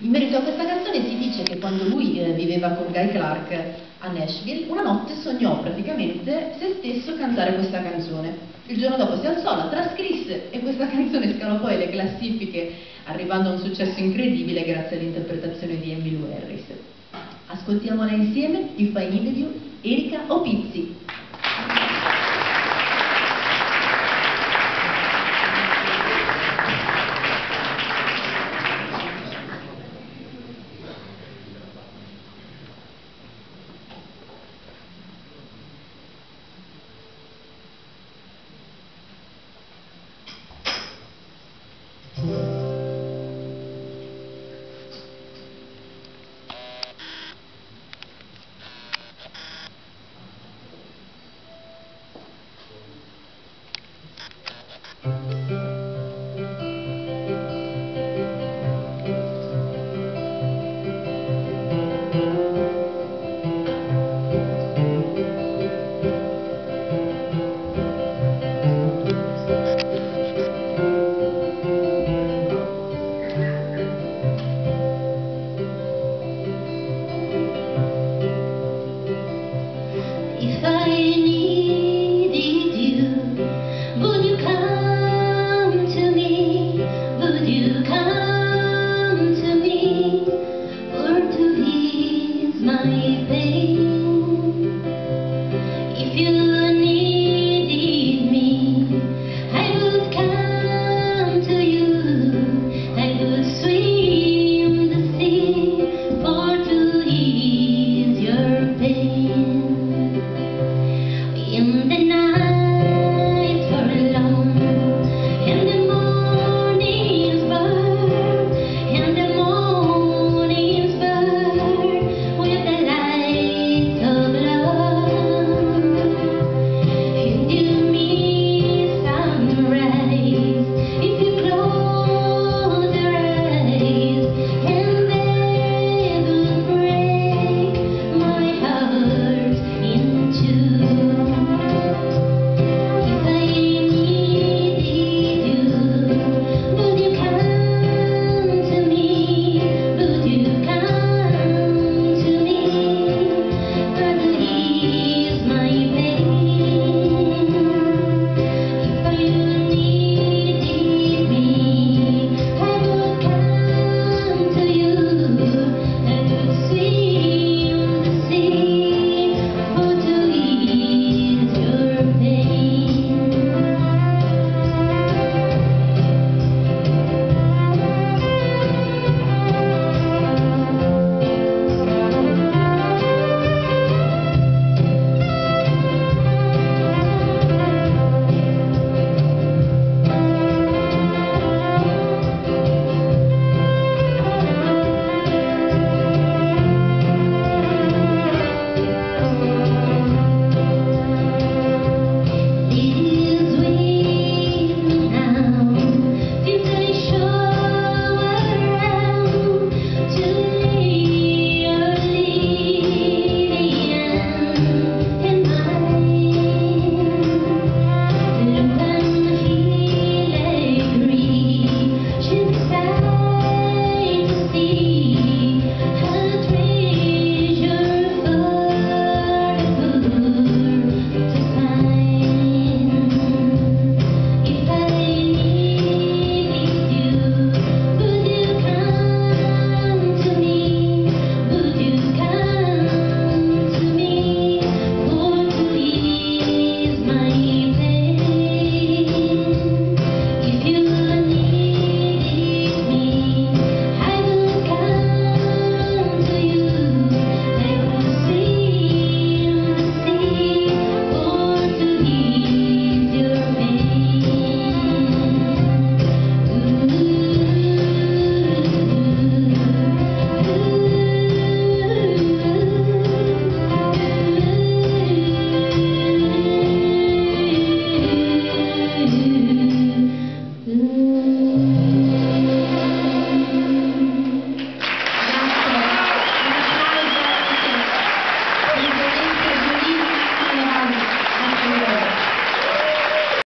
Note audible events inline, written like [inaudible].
In merito a questa canzone si dice che quando lui eh, viveva con Guy Clark a Nashville, una notte sognò praticamente se stesso cantare questa canzone. Il giorno dopo si alzò, la trascrisse e questa [laughs] canzone scalò poi le classifiche, arrivando a un successo incredibile grazie all'interpretazione di Emmylou Harris. Ascoltiamola insieme, If I Needed You, Erika Opizzi. I'll